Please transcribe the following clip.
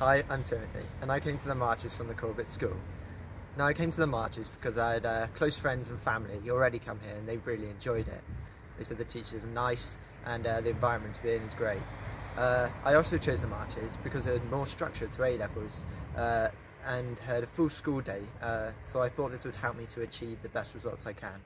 Hi, I'm Timothy, and I came to the marches from the Corbet School. Now, I came to the marches because I had uh, close friends and family who already come here and they really enjoyed it. They said the teachers are nice and uh, the environment to be in is great. Uh, I also chose the marches because it had more structure to A levels uh, and had a full school day, uh, so I thought this would help me to achieve the best results I can.